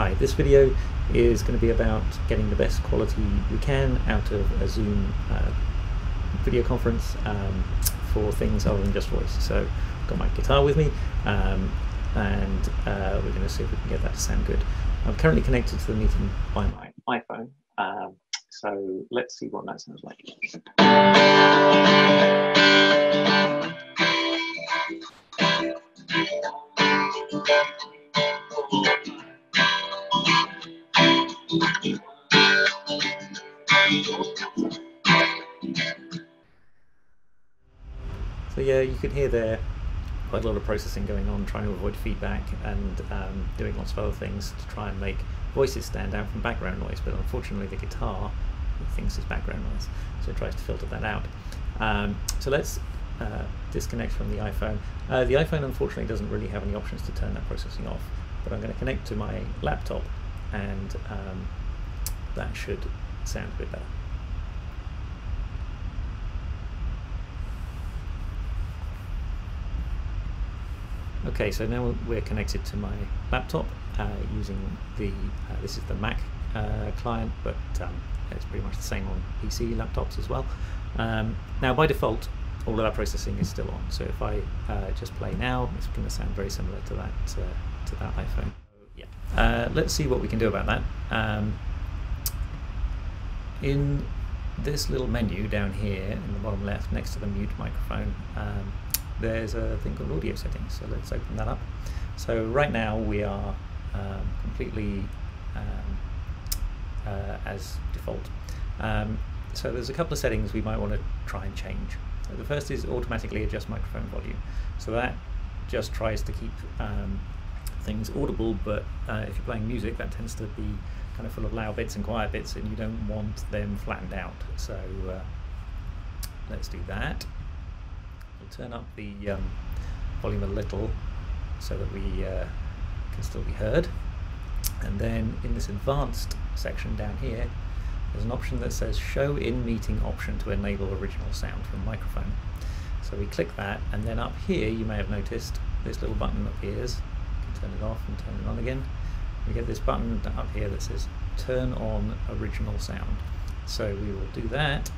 Hi, this video is going to be about getting the best quality we can out of a Zoom uh, video conference um, for things other than just voice. So I've got my guitar with me um, and uh, we're going to see if we can get that to sound good. I'm currently connected to the meeting by my iPhone, um, so let's see what that sounds like. So yeah, you can hear there quite a lot of processing going on, trying to avoid feedback and um, doing lots of other things to try and make voices stand out from background noise. But unfortunately, the guitar thinks it's background noise, so it tries to filter that out. Um, so let's uh, disconnect from the iPhone. Uh, the iPhone unfortunately doesn't really have any options to turn that processing off, but I'm going to connect to my laptop and um, that should better. Okay, so now we're connected to my laptop uh, using the, uh, this is the Mac uh, client, but um, it's pretty much the same on PC laptops as well. Um, now by default, all of that processing is still on, so if I uh, just play now, it's going to sound very similar to that, uh, to that iPhone. Yeah. Uh, let's see what we can do about that. Um, in this little menu down here in the bottom left next to the mute microphone, um, there's a thing called audio settings. So let's open that up. So right now we are um, completely um, uh, as default. Um, so there's a couple of settings we might want to try and change. The first is automatically adjust microphone volume. So that just tries to keep um, things audible, but uh, if you're playing music, that tends to be kind of full of loud bits and quiet bits, and you don't want them flattened out. So uh, let's do that. We'll turn up the um, volume a little so that we uh, can still be heard. And then in this advanced section down here, there's an option that says show in meeting option to enable original sound from microphone. So we click that and then up here you may have noticed this little button appears. You can turn it off and turn it on again. We get this button up here that says turn on original sound. So we will do that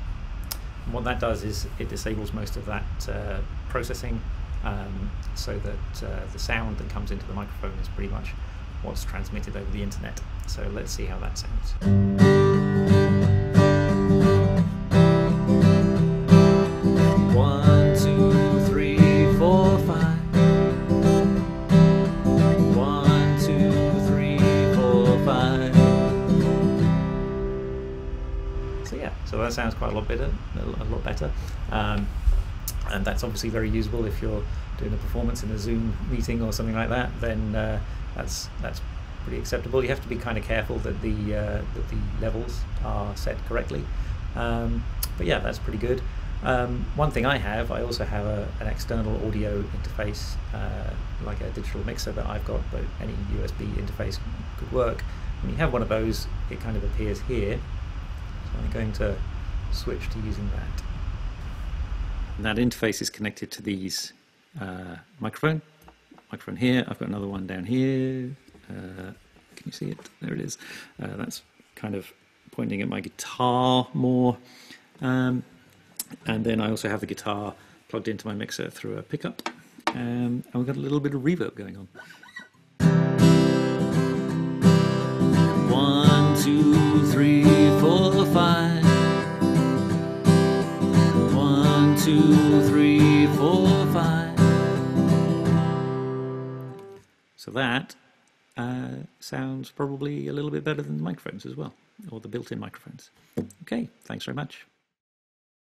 and what that does is it disables most of that uh, processing um, so that uh, the sound that comes into the microphone is pretty much what's transmitted over the internet. So let's see how that sounds. So that sounds quite a lot better, a lot better. Um, and that's obviously very usable if you're doing a performance in a Zoom meeting or something like that. Then uh, that's that's pretty acceptable. You have to be kind of careful that the uh, that the levels are set correctly. Um, but yeah, that's pretty good. Um, one thing I have, I also have a, an external audio interface, uh, like a digital mixer that I've got, but any USB interface could work. When you have one of those, it kind of appears here. I'm going to switch to using that. And that interface is connected to these uh, microphone, microphone here. I've got another one down here. Uh, can you see it? There it is. Uh, that's kind of pointing at my guitar more. Um, and then I also have the guitar plugged into my mixer through a pickup. Um, and we've got a little bit of reverb going on. One, two, three, One, two, three, four, five. So that uh, sounds probably a little bit better than the microphones as well, or the built-in microphones. Okay, thanks very much.